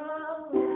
Oh.